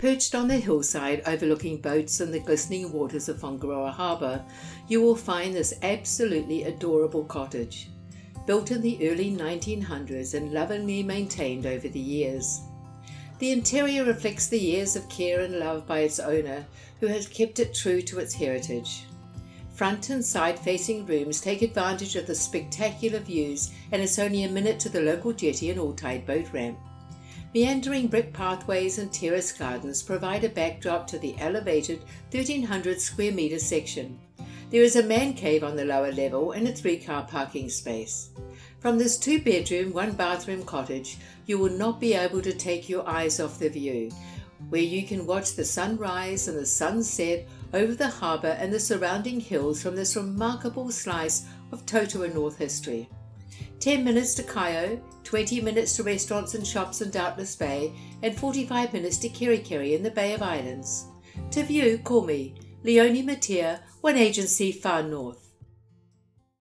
Perched on the hillside overlooking boats and the glistening waters of Whangaroa Harbour, you will find this absolutely adorable cottage. Built in the early 1900s and lovingly maintained over the years. The interior reflects the years of care and love by its owner, who has kept it true to its heritage. Front and side facing rooms take advantage of the spectacular views, and it's only a minute to the local jetty and all tide boat ramp. Meandering brick pathways and terrace gardens provide a backdrop to the elevated 1300 square metre section. There is a man cave on the lower level and a three car parking space. From this two bedroom, one bathroom cottage, you will not be able to take your eyes off the view, where you can watch the sunrise and the sunset over the harbour and the surrounding hills from this remarkable slice of Totara North history. 10 minutes to Kaeo, 20 minutes to restaurants and shops in Doubtless Bay, and 45 minutes to Kerikeri in the Bay of Islands. To view, call me, Leonie Mateer, One Agency Far North.